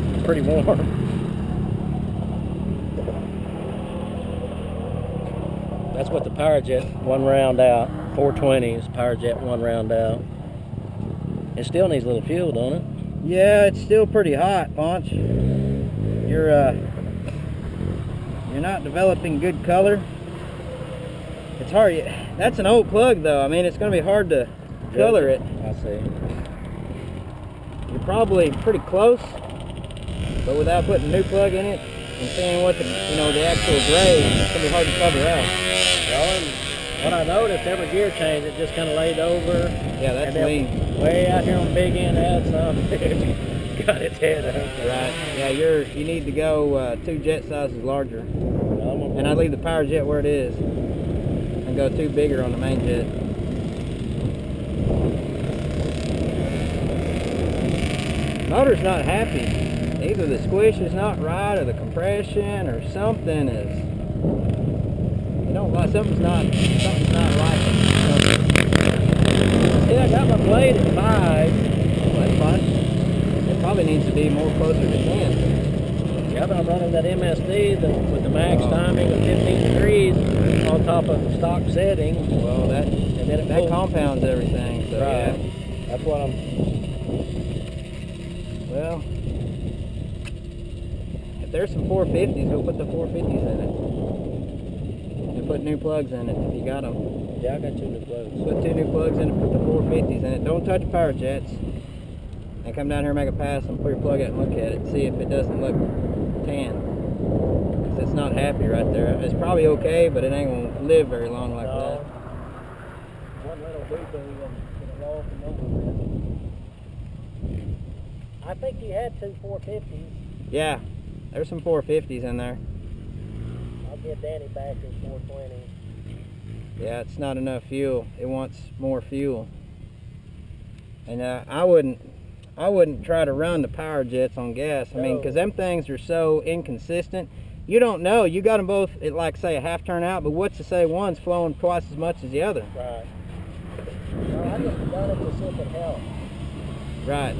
more. That's what the PowerJet one round out, 420 is PowerJet one round out. It still needs a little fuel, don't it? Yeah, it's still pretty hot, Ponch. You're uh, you're not developing good color. It's hard. That's an old plug, though. I mean, it's going to be hard to color it. I see. You're probably pretty close, but without putting a new plug in it and seeing what the you know the actual grade, it's going to be hard to cover out. Well, and what I noticed, every gear change, it just kind of laid over. Yeah, that's lean. Way out here on the big end, that's um, got its head up. Right. Yeah, you're you need to go uh, two jet sizes larger, and I'd leave the power jet where it is, and go two bigger on the main jet. Motor's not happy. Either the squish is not right, or the compression, or something is. You know, like something's not something's not right. Yeah, I got my blade at five. That's fine. It probably needs to be more closer to ten. Yeah, but I'm running that MSD the, with the max Oh. timing of 15 degrees on top of the stock setting. Well, that And then it that compounds everything. So Right. yeah. That's what I'm. Well, there's some 450s, we'll put the 450s in it. And put new plugs in it if you got them. Yeah, I got two new plugs. Put two new plugs in it, put the 450s in it. Don't touch power jets. And come down here, and make a pass, and pull your plug out and look at it. See if it doesn't look tan. 'Cause it's not happy right there. It's probably okay, but it ain't gonna live very long like No. that. One little boo boo and it'll roll from over with. I think he had two 450s. Yeah, there's some 450s in there. I'll get Danny back his 420. Yeah, it's not enough fuel. It wants more fuel. And uh, I wouldn't, I wouldn't try to run the power jets on gas. I mean, because them things are so inconsistent. You don't know. You got them both at like say a half turn out, but what's to say one's flowing twice as much as the other? Right. No, I just done it see if. Right.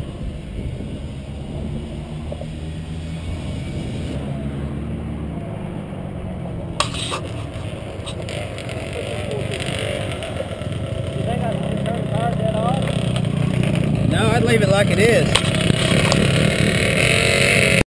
You think I should turn the power jet off? No, I'd leave it like it is.